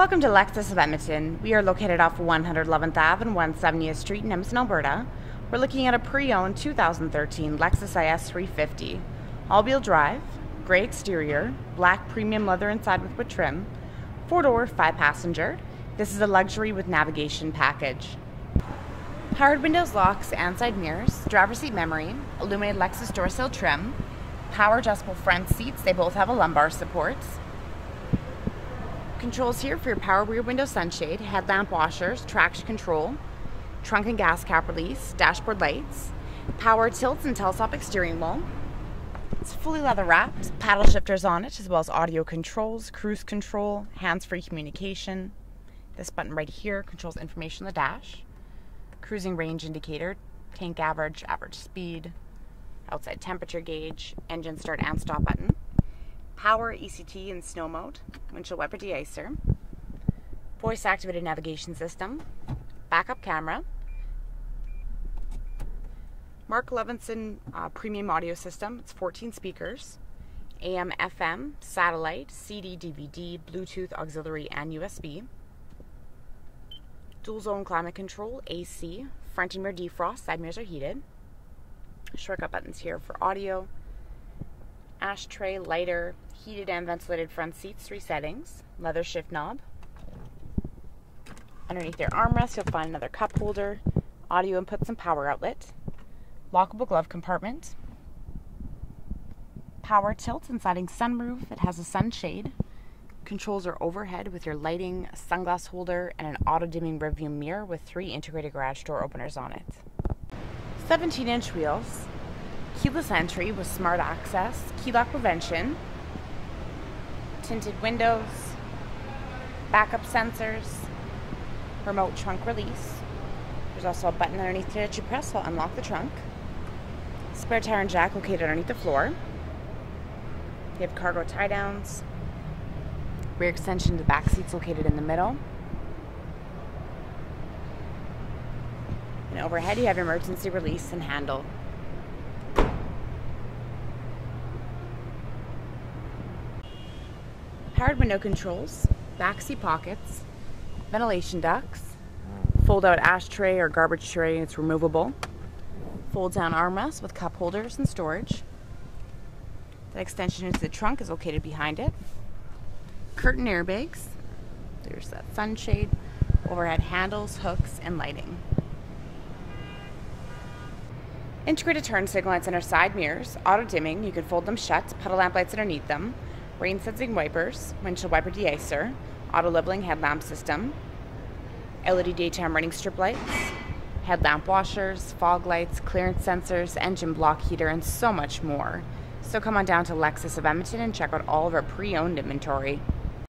Welcome to Lexus of Edmonton. We are located off 111th Ave and 170th Street in Edmonton, Alberta. We're looking at a pre-owned 2013 Lexus IS 350. All-wheel drive, gray exterior, black premium leather inside with wood trim, four-door, five-passenger. This is a luxury with navigation package. Powered windows, locks, and side mirrors, driver seat memory, illuminated Lexus door sill trim, power adjustable front seats. They both have a lumbar support. Controls here for your power rear window sunshade, headlamp washers, traction control, trunk and gas cap release, dashboard lights, power tilts and telescopic steering wheel. It's fully leather wrapped, paddle shifters on it, as well as audio controls, cruise control, hands-free communication. This button right here controls information on the dash, cruising range indicator, tank average, average speed, outside temperature gauge, engine start and stop button power ECT in snow mode, windshield wiper deicer, voice activated navigation system, backup camera, Mark Levinson uh, premium audio system, it's 14 speakers, AM, FM, satellite, CD, DVD, Bluetooth, auxiliary, and USB. Dual zone climate control, AC, front and rear defrost, side mirrors are heated. Shortcut buttons here for audio, ashtray, lighter, heated and ventilated front seats, three settings, leather shift knob. Underneath their armrest, you'll find another cup holder, audio inputs and power outlet, lockable glove compartment, power tilt and sliding sunroof. It has a sunshade. Controls are overhead with your lighting, sunglass holder, and an auto dimming rearview mirror with three integrated garage door openers on it. 17 inch wheels, keyless entry with smart access, key lock prevention, tinted windows, backup sensors, remote trunk release. There's also a button underneath here that you press will unlock the trunk. Spare tire and jack located underneath the floor. You have cargo tie downs. Rear extension to the back seats located in the middle. And overhead you have emergency release and handle. Powered window controls, backseat pockets, ventilation ducts, fold out ashtray or garbage tray, it's removable, fold down armrest with cup holders and storage. The extension into the trunk is located behind it. Curtain airbags, there's that sunshade, overhead handles, hooks, and lighting. Integrated turn signal lights our side mirrors, auto dimming, you can fold them shut, puddle lamp lights underneath them, rain sensing wipers, windshield wiper deicer, auto leveling headlamp system, LED daytime running strip lights, headlamp washers, fog lights, clearance sensors, engine block heater, and so much more. So come on down to Lexus of Edmonton and check out all of our pre-owned inventory.